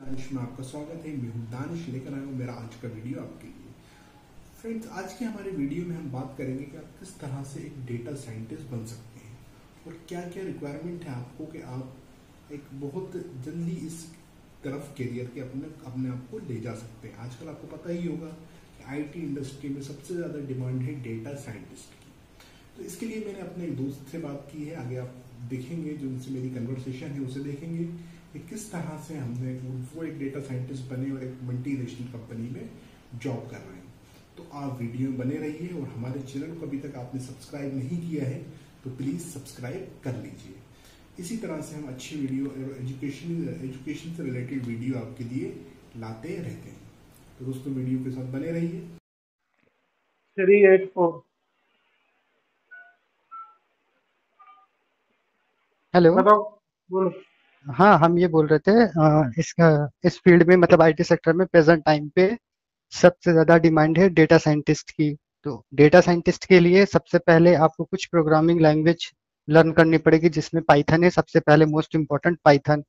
दानिश में आपका स्वागत है। मैं हूँ दानिश लेकर आया हूँ मेरा आज का वीडियो आपके लिए। फ्रेंड्स आज के हमारे वीडियो में हम बात करेंगे कि आप किस तरह से एक डेटा साइंटिस्ट बन सकते हैं और क्या क्या रिक्वायरमेंट है आपको कि आप एक बहुत जल्दी इस तरफ़ करियर के अपने अपने आप को ले जा सकते हैं। आजकल आपको पता ही होगा कि आईटी इंडस्ट्री में सबसे ज़्यादा डिमांड है डेटा साइंटिस्ट की। तो इसके लिए मैंने अपने एक दोस्त से बात की है। आगे आप देखेंगे जो उनसे मेरी कन्वर्सेशन है, उसे देखेंगे। कि किस तरह से हमने वो एक डेटा साइंटिस्ट बने और एक मल्टी नेशनल कंपनी में जॉब कर रहे हैं। तो आप वीडियो में बने रहिए और हमारे चैनल को अभी तक आपने सब्सक्राइब नहीं किया है तो प्लीज़ सब्सक्राइब कर लीजिए। इसी तरह से हम अच्छी वीडियो और एजुकेशन एजुकेशन से रिलेटेड वीडियो आपके लिए लाते रहते हैं। तो दोस्तों वीडियो के साथ बने रहिए। थ्री एट फोर हेलो बताओ बोलो। हाँ हम ये बोल रहे थे इसका, इस फ़ील्ड में मतलब आईटी सेक्टर में प्रेजेंट टाइम पे सबसे ज़्यादा डिमांड है डेटा साइंटिस्ट की। तो डेटा साइंटिस्ट के लिए सबसे पहले आपको कुछ प्रोग्रामिंग लैंग्वेज लर्न करनी पड़ेगी, जिसमें पाइथन है, सबसे पहले मोस्ट इम्पोर्टेंट पाइथन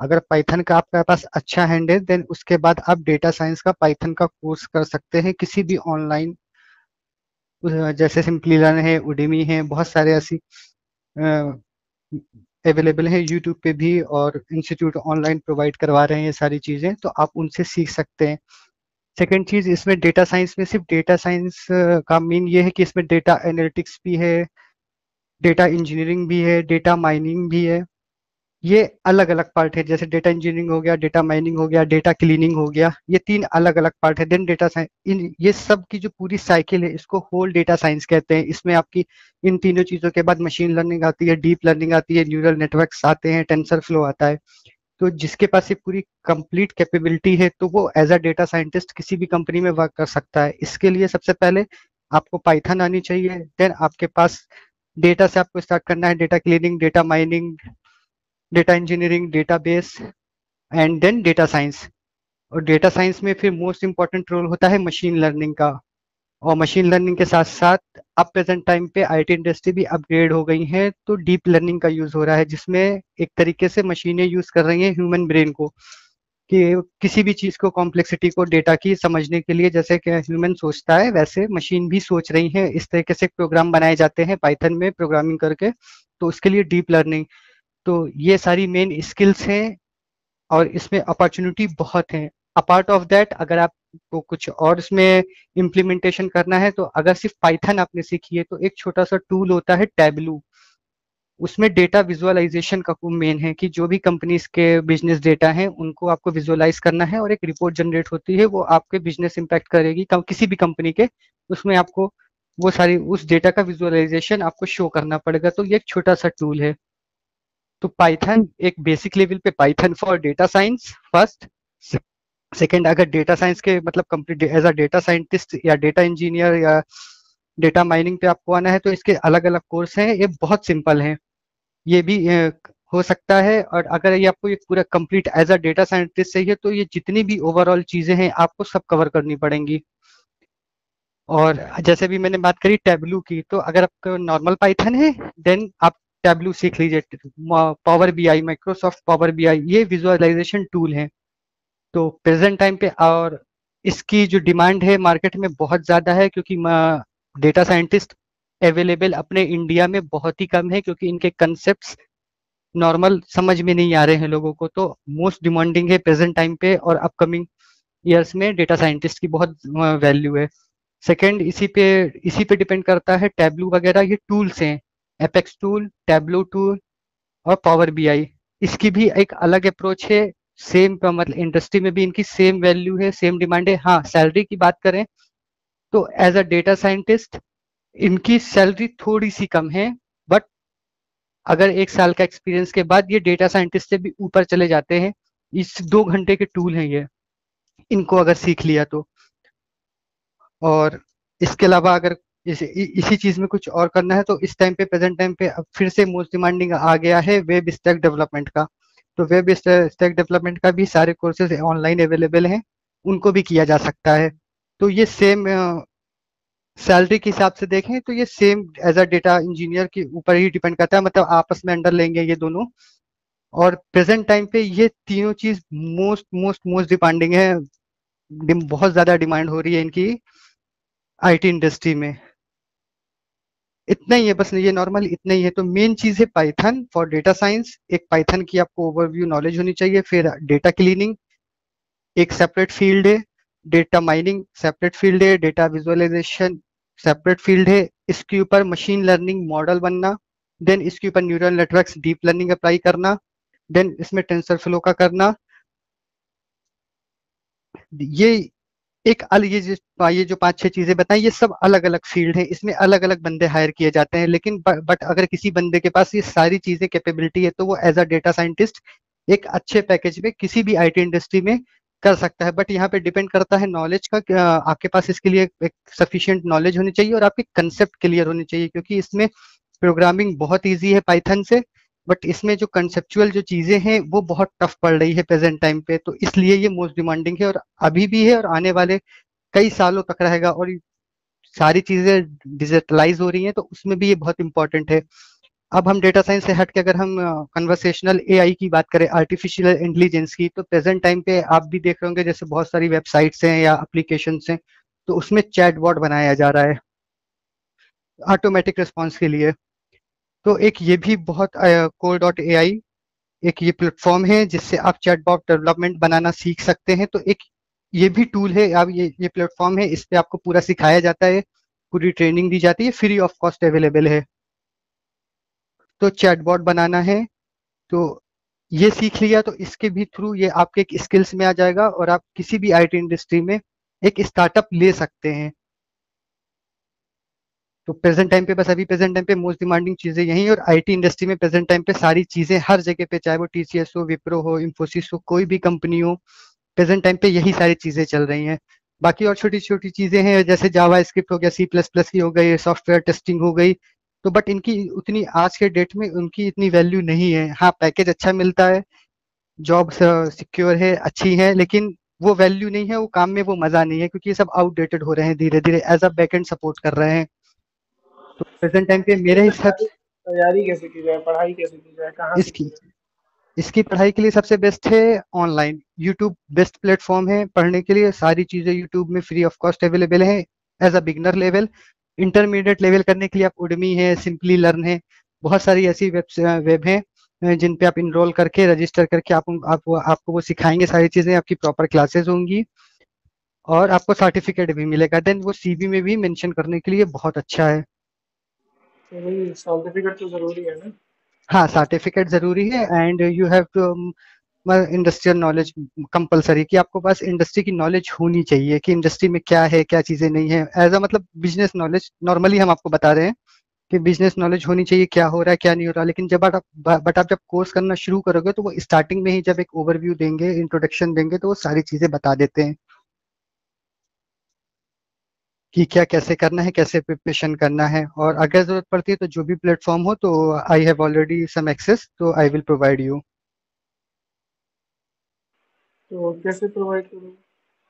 अगर पाइथन का आपके पास अच्छा हैंड है देन उसके बाद आप डेटा साइंस का पाइथन का कोर्स कर सकते हैं, किसी भी ऑनलाइन जैसे सिंपली लर्न है उडेमी है, बहुत सारे ऐसी अवेलेबल है यूट्यूब पे भी और इंस्टीट्यूट ऑनलाइन प्रोवाइड करवा रहे हैं ये सारी चीज़ें तो आप उनसे सीख सकते हैं। सेकेंड चीज़, इसमें डेटा साइंस में सिर्फ़ डेटा साइंस का मीन ये है कि इसमें डेटा एनालिटिक्स भी है डेटा इंजीनियरिंग भी है डेटा माइनिंग भी है। ये अलग अलग पार्ट है, जैसे डेटा इंजीनियरिंग हो गया डेटा माइनिंग हो गया डेटा क्लीनिंग हो गया, ये तीन अलग अलग पार्ट है देन डेटा साइंस ये सब की जो पूरी साइकिल है, इसको होल डेटा साइंस कहते हैं। इसमें आपकी, इन तीनों चीज़ों के बाद मशीन लर्निंग आती है डीप लर्निंग आती है न्यूरल नेटवर्क्स आते हैं टेंसर फ्लो आता है। तो जिसके पास ये पूरी कंप्लीट कैपेबिलिटी है तो वो एज अ डेटा साइंटिस्ट किसी भी कंपनी में वर्क कर सकता है। इसके लिए सबसे पहले आपको पाइथन आनी चाहिए देन आपके पास डेटा से आपको स्टार्ट करना है data cleaning data mining data engineering database and then data science और डेटा साइंस में फिर मोस्ट इंपॉर्टेंट रोल होता है मशीन लर्निंग का। और मशीन लर्निंग के साथ साथ अब प्रेजेंट टाइम पे आईटी इंडस्ट्री भी अपग्रेड हो गई है तो डीप लर्निंग का यूज़ हो रहा है, जिसमें एक तरीके से मशीनें यूज़ कर रही हैं ह्यूमन ब्रेन को, कि किसी भी चीज़ को कॉम्प्लेक्सिटी को डेटा की समझने के लिए जैसे कि ह्यूमन सोचता है, वैसे मशीन भी सोच रही है। इस तरीके से प्रोग्राम बनाए जाते हैं पाइथन में प्रोग्रामिंग करके तो उसके लिए डीप लर्निंग तो ये सारी मेन स्किल्स हैं और इसमें अपॉर्चुनिटी बहुत है। अपार्ट ऑफ़ दैट अगर आपको कुछ और इसमें इम्प्लीमेंटेशन करना है तो अगर सिर्फ़ पाइथन आपने सीखी है तो एक छोटा सा टूल होता है टैबलू उसमें डेटा विजुअलाइजेशन का मेन है कि जो भी कंपनीज़ के बिज़नेस डेटा हैं, उनको आपको विजुअलाइज करना है और एक रिपोर्ट जनरेट होती है, वो आपके बिज़नेस इम्पैक्ट करेगी किसी भी कंपनी के, उसमें आपको वो सारी, उस डेटा का विजुअलाइजेशन आपको शो करना पड़ेगा। तो ये एक छोटा सा टूल है। तो पाइथन एक बेसिक लेवल पे Python for data science first second अगर डेटा साइंस के मतलब complete as a data scientist या डेटा इंजीनियर या डेटा माइनिंग पे आपको आना है तो इसके अलग अलग कोर्स हैं। ये बहुत सिंपल हैं। ये भी हो सकता है और अगर ये आपको ये पूरा complete as a data scientist चाहिए तो ये जितनी भी ओवरऑल चीज़ें हैं, आपको सब कवर करनी पड़ेंगी। और जैसे भी मैंने बात करी टेबलू की तो अगर आपको नॉर्मल पाइथन है देन आप टैबलू सीख लीजिए Power B I Microsoft Power B I ये विजुअलाइजेशन टूल है। तो प्रेजेंट टाइम पे और इसकी जो डिमांड है मार्केट में बहुत ज़्यादा है क्योंकि डेटा साइंटिस्ट अवेलेबल अपने इंडिया में बहुत ही कम है क्योंकि इनके कंसेप्ट नॉर्मल समझ में नहीं आ रहे हैं लोगों को। तो मोस्ट डिमांडिंग है प्रेजेंट टाइम पे और अपकमिंग ईयर्स में डेटा साइंटिस्ट की बहुत वैल्यू है। सेकेंड इसी पे इसी पे डिपेंड करता है टैबलू वगैरह, ये टूल्स हैं। एपेक्स टूल टैबलो टूल और पावर बीआई इसकी भी एक अलग अप्रोच है। सेम मतलब इंडस्ट्री में भी इनकी सेम वैल्यू है सेम डिमांड है। हाँ सैलरी की बात करें तो एज अ डेटा साइंटिस्ट इनकी सैलरी थोड़ी सी कम है बट अगर एक साल का एक्सपीरियंस के बाद ये डेटा साइंटिस्ट से भी ऊपर चले जाते हैं, इस दो घंटे के टूल हैं ये। इनको अगर सीख लिया तो। और इसके अलावा अगर इस, इसी चीज़ में कुछ और करना है तो इस टाइम पे प्रेजेंट टाइम पे फिर से मोस्ट डिमांडिंग आ गया है वेब स्टैक डेवलपमेंट का। तो वेब स्टैक डेवलपमेंट का भी सारे कोर्सेज ऑनलाइन अवेलेबल हैं उनको भी किया जा सकता है। तो ये सेम सैलरी के हिसाब से देखें तो ये same as a data engineer के ऊपर ही डिपेंड करता है मतलब आपस में अंडर लेंगे ये दोनों। और प्रेजेंट टाइम पे ये तीनों चीज़ मोस्ट मोस्ट मोस्ट डिमांडिंग है। बहुत ज़्यादा डिमांड हो रही है इनकी आईटी इंडस्ट्री में। इतना ही है, बस ये नॉर्मल इतना ही है। तो मेन चीज़ है पाइथन फॉर डेटा साइंस एक पाइथन की आपको ओवरव्यू नॉलेज होनी चाहिए। फिर डेटा क्लीनिंग एक सेपरेट फ़ील्ड है। डेटा माइनिंग सेपरेट फ़ील्ड है। डेटा विजुअलाइजेशन सेपरेट फ़ील्ड है। इसके ऊपर मशीन लर्निंग मॉडल बनना। देन इसके ऊपर neural networks deep learning apply करना। देन इसमें टेंसर फ्लो का करना। ये एक अलग ये जो ये जो पाँच, छह चीज़ें बताई, ये सब अलग अलग फ़ील्ड है। इसमें अलग अलग बंदे हायर किए जाते हैं, लेकिन बट अगर किसी बंदे के पास ये सारी चीज़ें कैपेबिलिटी है तो वो एज अ डेटा साइंटिस्ट एक अच्छे पैकेज में किसी भी आईटी इंडस्ट्री में कर सकता है। बट यहाँ पे डिपेंड करता है नॉलेज का आपके पास इसके लिए एक सफिशियंट नॉलेज होनी चाहिए और आपके कंसेप्ट क्लियर होने चाहिए, क्योंकि इसमें प्रोग्रामिंग बहुत ईजी है पाइथन से। बट इसमें जो कंसेप्चुअल जो चीज़ें हैं, वो बहुत टफ पड़ रही है प्रेजेंट टाइम पे। तो इसलिए ये मोस्ट डिमांडिंग है और अभी भी है और आने वाले कई सालों तक रहेगा और सारी चीज़ें डिजिटलाइज हो रही हैं तो उसमें भी ये बहुत इंपॉर्टेंट है। अब हम डेटा साइंस से हट के अगर हम कन्वर्सेशनल एआई की बात करें आर्टिफिशियल इंटेलिजेंस की तो प्रेजेंट टाइम पे आप भी देख रहे होंगे जैसे बहुत सारी वेबसाइट्स हैं या एप्लीकेशन हैं तो उसमें चैट बॉट बनाया जा रहा है ऑटोमेटिक रिस्पॉन्स के लिए। तो एक ये भी बहुत कोर डॉट ए आई एक ये प्लेटफॉर्म है जिससे आप चैट चैटबॉट डेवलपमेंट बनाना सीख सकते हैं। तो एक ये भी टूल है अब ये ये प्लेटफॉर्म है, इस पे आपको पूरा सिखाया जाता है, पूरी ट्रेनिंग दी जाती है फ्री ऑफ़ कॉस्ट अवेलेबल है। तो चैटबॉट बनाना है तो ये सीख लिया तो इसके भी थ्रू ये आपके एक स्किल्स में आ जाएगा और आप किसी भी आईटी इंडस्ट्री में एक स्टार्टअप ले सकते हैं। तो प्रेजेंट टाइम पे, बस अभी प्रेजेंट टाइम पे मोस्ट डिमांडिंग चीज़ें यही और आईटी इंडस्ट्री में प्रेजेंट टाइम पे सारी चीज़ें हर जगह पे, चाहे वो टीसीएस हो विप्रो हो इन्फोसिस हो, कोई भी कंपनी हो प्रेजेंट टाइम पे यही सारी चीज़ें चल रही हैं। बाकी और छोटी छोटी चीज़ें हैं, जैसे जावा स्क्रिप्ट हो गया सी प्लस प्लस की हो गई सॉफ्टवेयर टेस्टिंग हो गई तो बट इनकी उतनी आज के डेट में उनकी इतनी वैल्यू नहीं है। हाँ पैकेज अच्छा मिलता है जॉब सिक्योर है, अच्छी है, लेकिन वो वैल्यू नहीं है, वो काम में वो मज़ा नहीं है, क्योंकि ये सब आउटडेटेड हो रहे हैं धीरे धीरे as a back end support कर रहे हैं। तो प्रेजेंट टाइम पे मेरे हिसाब से तैयारी कैसे की जाए? पढ़ाई कैसे की जाए? कहाँ इसकी इसकी पढ़ाई के लिए सबसे बेस्ट है ऑनलाइन यूट्यूब बेस्ट प्लेटफॉर्म है। पढ़ने के लिए सारी चीज़ें यूट्यूब में फ्री ऑफ़ कॉस्ट अवेलेबल है। As a beginner level intermediate level करने के लिए आप उडमी है सिंपली लर्न है। बहुत सारी ऐसी वेब वेब हैं जिन पे आप इनरोल करके रजिस्टर करके आप, आप आपको वो सिखाएँगे सारी चीज़ें। आपकी प्रॉपर क्लासेस होंगी। और आपको सर्टिफिकेट भी मिलेगा। देन वो सीवी में भी मेंशन करने के लिए बहुत अच्छा है। सर्टिफिकेट तो ज़रूरी है हाँ सर्टिफिकेट ज़रूरी है and you have to industrial knowledge compulsory कि आपको पास इंडस्ट्री की नॉलेज होनी चाहिए कि इंडस्ट्री में क्या है, क्या चीज़ें नहीं है। एज अ मतलब बिज़नेस नॉलेज नॉर्मली हम आपको बता रहे हैं कि बिज़नेस नॉलेज होनी चाहिए, क्या हो रहा है, क्या नहीं हो रहा। लेकिन जब आप बट आप जब कोर्स करना शुरू करोगे तो वो स्टार्टिंग में ही जब एक ओवरव्यू देंगे इंट्रोडक्शन देंगे तो वो सारी चीज़ें बता देते हैं। कि क्या कैसे करना है कैसे प्रिपरेशन करना है और अगर ज़रूरत पड़ती है तो जो भी प्लेटफॉर्म हो तो I have already some access तो आई विल प्रोवाइड यू तो कैसे प्रोवाइड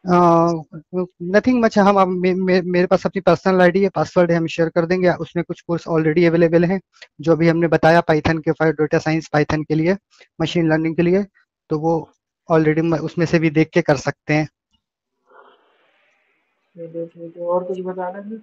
नथिंग मच हम अब मे, मे, मेरे पास अपनी पर्सनल आईडी है पासवर्ड है हम शेयर कर देंगे उसमें कुछ कोर्स ऑलरेडी अवेलेबल हैं जो भी हमने बताया पाइथन के फायर डेटा साइंस पाइथन के लिए मशीन लर्निंग के लिए तो वो ऑलरेडी उसमें से भी देख के कर सकते हैं। और कुछ बताना है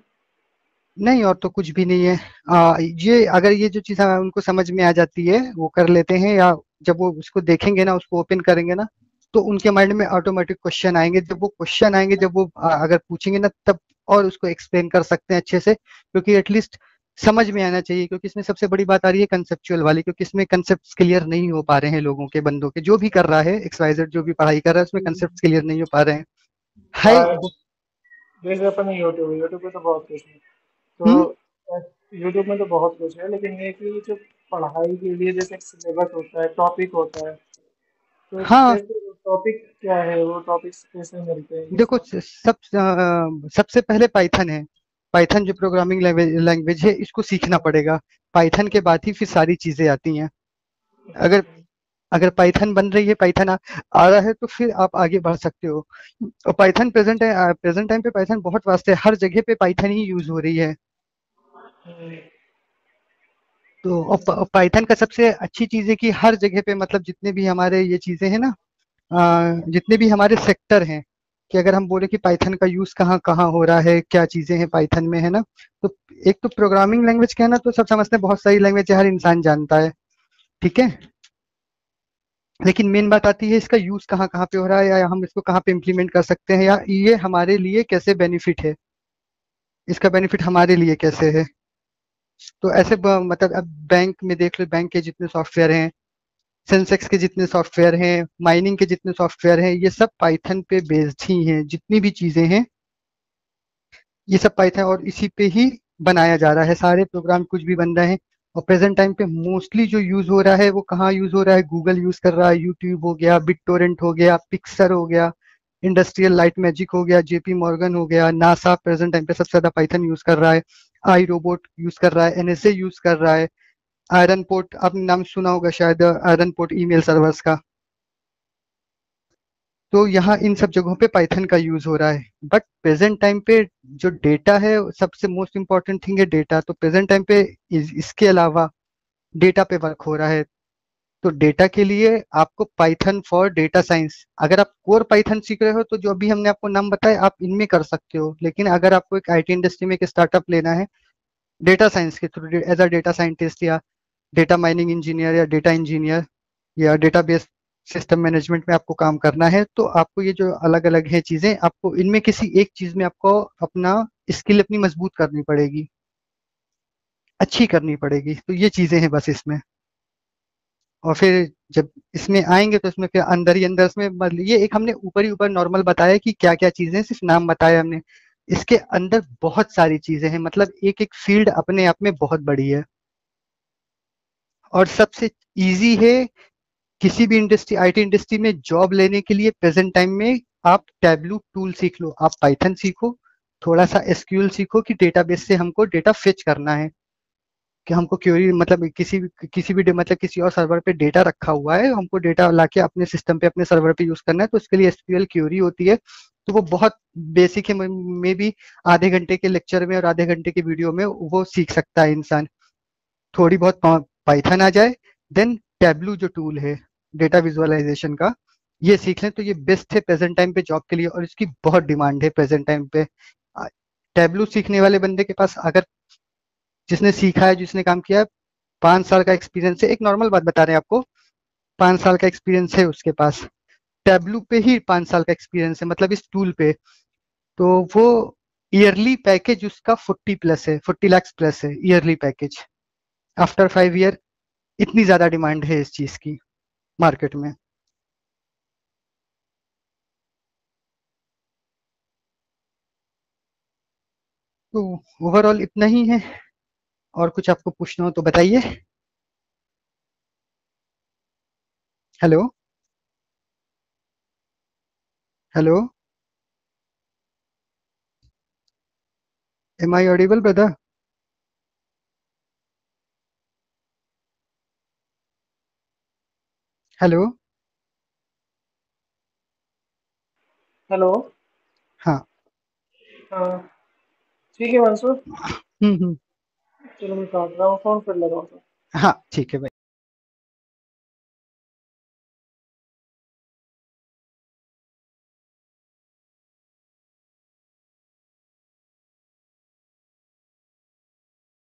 नहीं और तो कुछ भी नहीं है। आ, ये अगर ये जो चीज़ उनको समझ में आ जाती है वो कर लेते हैं या जब वो उसको देखेंगे ना उसको ओपन करेंगे ना तो उनके माइंड में ऑटोमेटिक क्वेश्चन आएँगे। जब वो क्वेश्चन आएँगे जब वो अगर पूछेंगे ना तब और उसको एक्सप्लेन कर सकते हैं अच्छे से क्योंकि एटलीस्ट समझ में आना चाहिए क्योंकि इसमें सबसे बड़ी बात आ रही है कंसेप्चुअल वाली क्योंकि इसमें कंसेप्ट क्लियर नहीं हो पा रहे हैं लोगों के बंदों के। जो भी कर रहा है एक्सवाइजेड जो भी पढ़ाई कर रहा है उसमें कंसेप्ट क्लियर नहीं हो पा रहे हैं है जैसे अपन यूट्यूब यूट्यूब पे तो बहुत कुछ है। तो यूट्यूब हम्म? में तो बहुत कुछ है लेकिन ये कि जो पढ़ाई के लिए जैसे सिलेबस होता है टॉपिक होता है तो हाँ। टॉपिक क्या है? वो टॉपिक्स कैसे मिलते हैं? देखो सब सबसे पहले पाइथन है। पाइथन जो प्रोग्रामिंग लैंग्वेज है इसको सीखना पड़ेगा। पाइथन के बाद ही फिर सारी चीज़ें आती हैं। अगर अगर पाइथन बन रही है पाइथन आ, आ रहा है तो फिर आप आगे बढ़ सकते हो। और पाइथन प्रेजेंट प्रेजेंट टाइम पे पाइथन बहुत वास्ट है हर जगह पे पाइथन ही यूज़ हो रही है। तो पाइथन का सबसे अच्छी चीज़ है कि हर जगह पे मतलब जितने भी हमारे ये चीज़ें हैं ना जितने भी हमारे सेक्टर हैं कि अगर हम बोले कि पाइथन का यूज़ कहाँ कहाँ हो रहा है क्या चीज़ें हैं पाइथन में है ना? तो एक तो प्रोग्रामिंग लैंग्वेज क्या है ना तो सब समझते हैं बहुत सारी लैंग्वेज हर इंसान जानता है ठीक है? लेकिन मेन बात आती है इसका यूज़ कहाँ कहाँ पे हो रहा है, या हम इसको कहाँ पे इम्प्लीमेंट कर सकते हैं, या ये हमारे लिए कैसे बेनिफिट है? इसका बेनिफिट हमारे लिए कैसे है? तो ऐसे मतलब अब बैंक में देख लो बैंक के जितने सॉफ्टवेयर हैं सेंसेक्स के जितने सॉफ्टवेयर हैं माइनिंग के जितने सॉफ्टवेयर हैं, ये सब पाइथन पे बेस्ड ही हैं, जितनी भी चीज़ें हैं। ये सब पाइथन और इसी पे ही बनाया जा रहा है, सारे प्रोग्राम कुछ भी बन रहे हैं। और प्रेजेंट टाइम पे मोस्टली जो यूज़ हो रहा है, वो कहाँ यूज़ हो रहा है? गूगल यूज़ कर रहा है यूट्यूब हो गया बिट टोरेंट हो गया पिक्सर हो गया इंडस्ट्रियल लाइट मैजिक हो गया जेपी मॉर्गन हो गया नासा प्रेजेंट टाइम पे सबसे ज़्यादा पाइथन यूज़ कर रहा है आई रोबोट यूज़ कर रहा है एनएसए यूज़ कर रहा है आयरन पोर्ट आपने नाम सुना होगा शायद आयरन पोर्ट ईमेल सर्वर्स का। तो यहाँ इन सब जगहों पे पाइथन का यूज़ हो रहा है। बट प्रेजेंट टाइम पे जो डेटा है सबसे मोस्ट इंपॉर्टेंट थिंग है डेटा तो प्रेजेंट टाइम पे इस, इसके अलावा डेटा पे वर्क हो रहा है। तो डेटा के लिए आपको पाइथन फॉर डेटा साइंस अगर आप कोर पाइथन सीख रहे हो तो जो अभी हमने आपको नाम बताया आप इनमें कर सकते हो। लेकिन अगर आपको एक आईटी इंडस्ट्री में एक स्टार्टअप लेना है डेटा साइंस के through as a data scientist या डेटा माइनिंग इंजीनियर या डेटा इंजीनियर या डेटाबेस सिस्टम मैनेजमेंट में आपको काम करना है तो आपको ये जो अलग अलग है चीज़ें, आपको इनमें किसी एक चीज़ में आपको अपना स्किल अपनी मज़बूत करनी पड़ेगी। अच्छी करनी पड़ेगी तो ये चीज़ें हैं बस इसमें। और फिर जब इसमें आएँगे तो इसमें फिर अंदर ही अंदर इसमें ये एक हमने ऊपर ही ऊपर नॉर्मल बताया कि क्या क्या चीज़ें सिर्फ़ नाम बताया हमने। इसके अंदर बहुत सारी चीज़ें हैं मतलब एक एक फ़ील्ड अपने आप में बहुत बड़ी है। और सबसे इजी है किसी भी इंडस्ट्री आईटी इंडस्ट्री में जॉब लेने के लिए प्रेजेंट टाइम में आप टैबलू टूल सीख लो। आप पाइथन सीखो थोड़ा सा एसक्यूएल सीखो कि डेटाबेस से हमको डेटा फेच करना है। कि हमको क्योरी मतलब किसी किसी भी मतलब किसी और सर्वर पे डेटा रखा हुआ है, हमको डेटा लाके अपने सिस्टम पे, अपने सर्वर पे यूज़ करना है तो उसके लिए एसक्यूएल क्यूरी होती है। तो वो बहुत बेसिक है, मे भी आधे घंटे के लेक्चर में और आधे घंटे के वीडियो में वो सीख सकता है इंसान। थोड़ी बहुत पाइथन आ जाए देन टैबलू जो टूल है। डेटा विजुअलाइजेशन का, ये सीख लें तो ये बेस्ट है प्रेजेंट टाइम पे जॉब के लिए और इसकी बहुत डिमांड है प्रेजेंट टाइम पे। टैबलू सीखने वाले बंदे के पास अगर जिसने सीखा है, जिसने काम किया है, पाँच साल का एक्सपीरियंस है। एक नॉर्मल बात बता रहे हैं आपको, पाँच साल का एक्सपीरियंस है उसके पास। टैबलू पे ही पाँच साल का एक्सपीरियंस है मतलब इस टूल पे। तो वो ईयरली पैकेज उसका फोर्टी प्लस है फोर्टी लैक्स प्लस है yearly package after five year इतनी ज़्यादा डिमांड है इस चीज़ की। मार्केट में। तो ओवरऑल इतना ही है। और कुछ आपको पूछना हो तो बताइए। Hello hello am I audible brother hello hello हाँ। हाँ। ठीक है मंसूर हम्म हम्म। चलो मैं काट रहा हूँ फ़ोन कर लगा हाँ ठीक है भाई